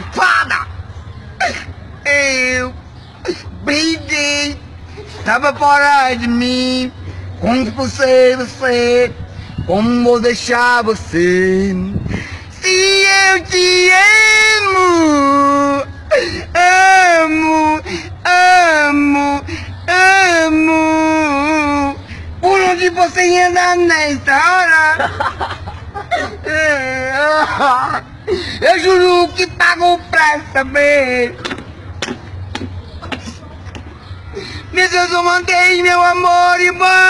safada! Eu briguei, tava fora de mim. Como você, você, como vou deixar você? Se eu te amo, amo, amo, amo. Por onde você anda nessa hora? Eu juro que pago pra saber. Meu Deus, eu mandei meu amor embora.